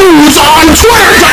news on Twitter.